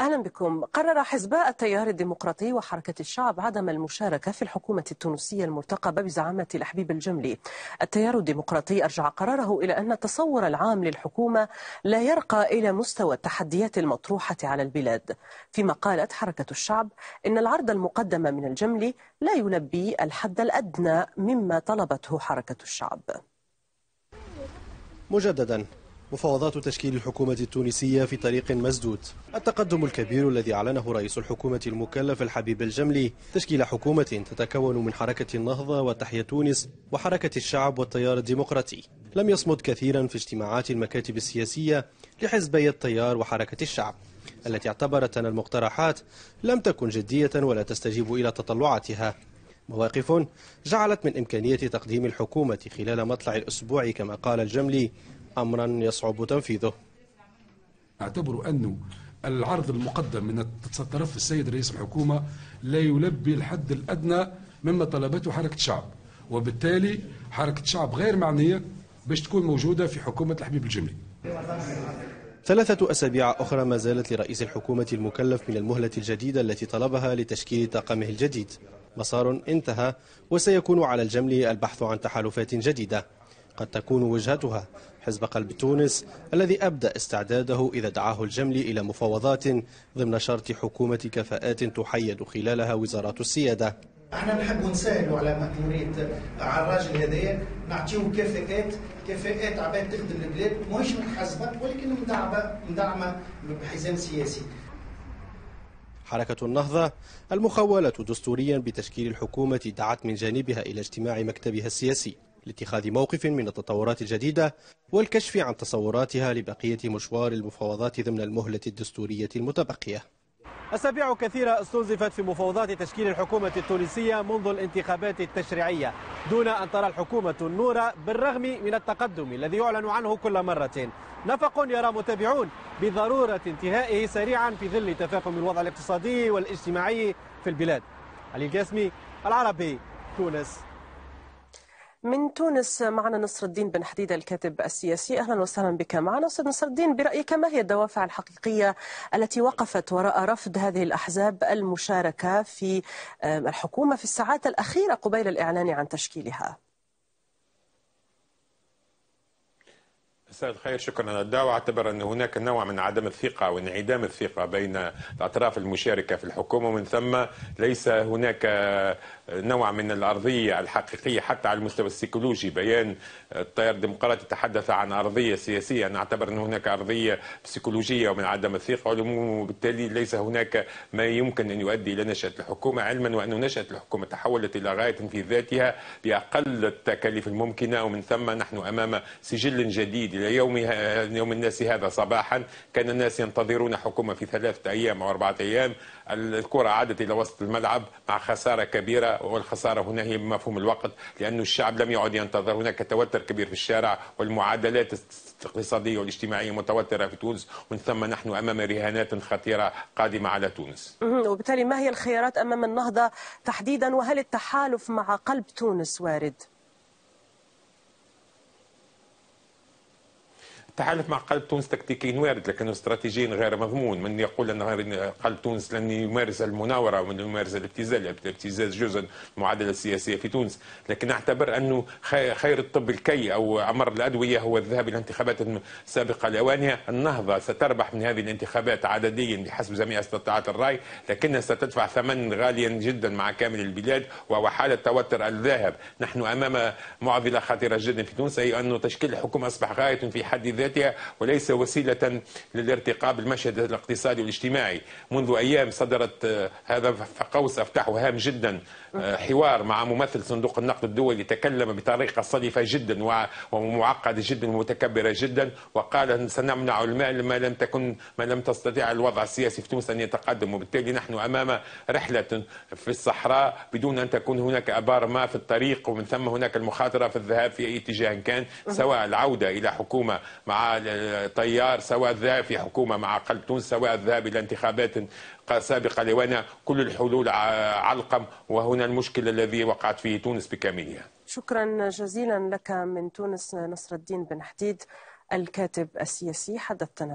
أهلا بكم. قرر حزباء التيار الديمقراطي وحركة الشعب عدم المشاركة في الحكومة التونسية المرتقبة بزعامة الحبيب الجملي. التيار الديمقراطي أرجع قراره إلى أن التصور العام للحكومة لا يرقى إلى مستوى التحديات المطروحة على البلاد. فيما قالت حركة الشعب إن العرض المقدم من الجملي لا يلبي الحد الأدنى مما طلبته حركة الشعب. مجددا. مفاوضات تشكيل الحكومة التونسية في طريق مسدود. التقدم الكبير الذي أعلنه رئيس الحكومة المكلف الحبيب الجملي تشكيل حكومة تتكون من حركة النهضة وتحيا تونس وحركة الشعب والتيار الديمقراطي. لم يصمد كثيرا في اجتماعات المكاتب السياسية لحزبي التيار وحركة الشعب. التي اعتبرت أن المقترحات لم تكن جدية ولا تستجيب إلى تطلعاتها. مواقف جعلت من إمكانية تقديم الحكومة خلال مطلع الأسبوع كما قال الجملي أمرا يصعب تنفيذه. اعتبروا أنه العرض المقدم من طرف السيد رئيس الحكومة لا يلبي الحد الأدنى مما طلبته حركة الشعب وبالتالي حركة الشعب غير معنية باش تكون موجودة في حكومة الحبيب الجملي ثلاثة أسابيع أخرى ما زالت لرئيس الحكومة المكلف من المهلة الجديدة التي طلبها لتشكيل طاقمه الجديد. مسار انتهى وسيكون على الجمل البحث عن تحالفات جديدة. قد تكون وجهتها حزب قلب تونس الذي أبدأ استعداده إذا دعاه الجمل إلى مفاوضات ضمن شرط حكومة كفاءات تحيد خلالها وزارات السيادة. إحنا نحب نسهلوا على مأمورية على الراجل هذايا. نعطيهم كفاءات. كفاءات عباد تخدم البلاد ماهيش من حزبة ولكن مدعمة مدعمة بحزام سياسي. حركة النهضة المخولة دستوريا بتشكيل الحكومة دعت من جانبها إلى اجتماع مكتبها السياسي. لاتخاذ موقف من التطورات الجديدة والكشف عن تصوراتها لبقية مشوار المفاوضات ضمن المهلة الدستورية المتبقية. أسابيع كثيرة استنزفت في مفاوضات تشكيل الحكومة التونسية منذ الانتخابات التشريعية دون أن ترى الحكومة النور بالرغم من التقدم الذي يعلن عنه كل مرة. نفق يرى متابعون بضرورة انتهائه سريعا في ظل تفاقم الوضع الاقتصادي والاجتماعي في البلاد. علي القاسمي العربي تونس. من تونس معنا نصر الدين بن حديد الكاتب السياسي أهلا وسهلا بك معنا أستاذ نصر الدين برأيك ما هي الدوافع الحقيقية التي وقفت وراء رفض هذه الأحزاب المشاركة في الحكومة في الساعات الأخيرة قبيل الإعلان عن تشكيلها؟ مساء الخير شكرا على الدعوة. أعتبر أن هناك نوع من عدم الثقة وانعدام الثقة بين الأطراف المشاركة في الحكومة ومن ثم ليس هناك نوع من الأرضية الحقيقية حتى على المستوى السيكولوجي. بيان التيار الديمقراطي تحدث عن أرضية سياسية. أنا أعتبر أن هناك أرضية سيكولوجية ومن عدم الثقة وبالتالي ليس هناك ما يمكن أن يؤدي إلى نشأة الحكومة علما وأن نشأة الحكومة تحولت إلى غاية في ذاتها بأقل التكاليف الممكنة. ومن ثم نحن أمام سجل جديد يوم يوم الناس هذا صباحا. كان الناس ينتظرون حكومة في ثلاثة أيام أو أربعة أيام. الكرة عادت إلى وسط الملعب مع خسارة كبيرة والخسارة هنا هي بمفهوم الوقت لأن الشعب لم يعد ينتظر. هناك توتر كبير في الشارع والمعادلات الاقتصادية والاجتماعية متوترة في تونس. ومن ثم نحن أمام رهانات خطيرة قادمة على تونس. وبالتالي ما هي الخيارات أمام النهضة تحديدا؟ وهل التحالف مع قلب تونس وارد؟ التحالف مع قلب تونس تكتيكيا وارد لكنه استراتيجيا غير مضمون. من يقول أن قلب تونس لن يمارس المناورة ومن يمارس الابتزاز الابتزاز جزء المعادله السياسيه في تونس. لكن أعتبر أنه خير الطب الكي أو أمرّ الأدوية هو الذهاب إلى انتخابات سابقة لأوانها. النهضة ستربح من هذه الانتخابات عدديا بحسب جميع استطلاعات الرأي لكنها ستدفع ثمن غاليا جدا مع كامل البلاد وهو حالة توتر الذاهب. نحن أمام معضلة خطيرة جدا في تونس أي انه تشكيل الحكومة أصبح غاية في حد ذاته. ذاتها وليس وسيلة للارتقاء بالمشهد الاقتصادي والاجتماعي. منذ أيام صدرت هذا قوس أفتحه هام جدا. حوار مع ممثل صندوق النقد الدولي تكلم بطريقة صلفة جدا ومعقدة جدا ومتكبرة جدا وقال سنمنع المال ما لم تكن ما لم تستطيع الوضع السياسي في تونس أن يتقدم. وبالتالي نحن أمام رحلة في الصحراء بدون أن تكون هناك أبار ما في الطريق ومن ثم هناك المخاطرة في الذهاب في أي اتجاه كان سواء العودة إلى حكومة مع التيار سواء الذهاب في حكومة مع قلب تونس سواء الذهاب إلى انتخابات سابقة لوانا كل الحلول علقم وهنا المشكل الذي وقعت فيه تونس بكاملها. شكرا جزيلا لك من تونس نصر الدين بن حديد الكاتب السياسي. حدثتنا